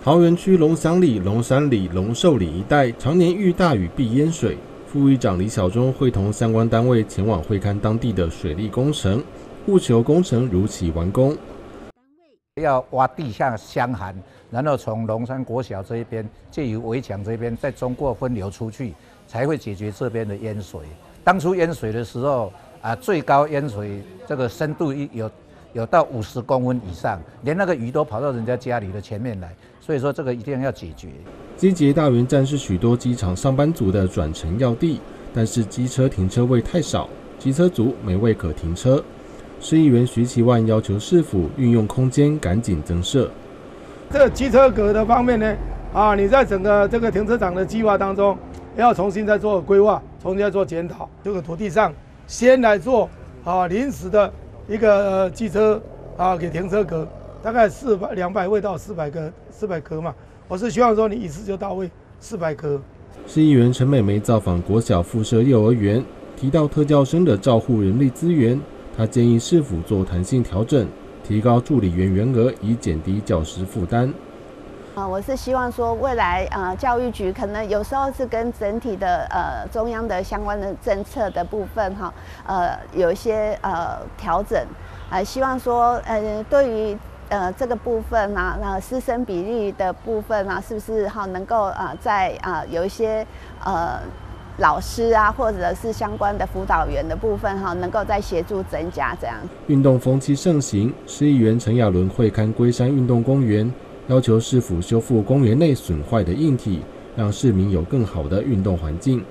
桃园区龙祥里、龙山里、龙寿里一带常年遇大雨必淹水，副议长李小忠会同相关单位前往会勘当地的水利工程，务求工程如期完工。要挖地下箱涵，然后从龙山国小这一边借由围墙这边再中过分流出去，才会解决这边的淹水。当初淹水的时候啊，最高淹水这个深度有有到五十公分以上，连那个鱼都跑到人家家里的前面来，所以说这个一定要解决。集结大园站是许多机场上班族的转乘要地，但是机车停车位太少，机车族没位可停车。市议员徐其万要求市府运用空间赶紧增设。这机车格的方面呢，啊，你在整个这个停车场的计划当中，要重新再做规划，重新再做检讨。这个土地上先来做啊临时的一个汽车啊给停车格，大概四百两百位到四百个四百格嘛。我是希望说你一次就到位四百格。市议员陈美梅造访国小附设幼儿园，提到特教生的照护人力资源。他建议市府做弹性调整，提高助理员员额，以减低教师负担。啊，我是希望说，未来呃，教育局可能有时候是跟整体的呃中央的相关的政策的部分哈，呃，有一些呃调整，啊，希望说呃，对于呃这个部分啊，那师生比例的部分啊，是不是哈能够啊在啊有一些呃。老师啊，或者是相关的辅导员的部分哈，能够再协助增加这样。运动风气盛行，市议员陈亚伦会看龟山运动公园，要求市府修复公园内损坏的硬体，让市民有更好的运动环境。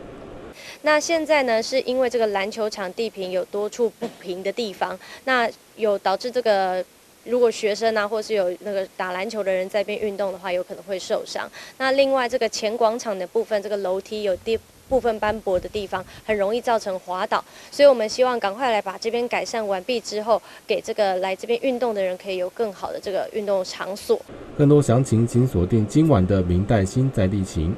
那现在呢，是因为这个篮球场地坪有多处不平的地方，那有导致这个如果学生啊，或是有那个打篮球的人在边运动的话，有可能会受伤。那另外这个前广场的部分，这个楼梯有地。部分斑驳的地方很容易造成滑倒，所以我们希望赶快来把这边改善完毕之后，给这个来这边运动的人可以有更好的这个运动场所。更多详情请锁定今晚的明代新在地情。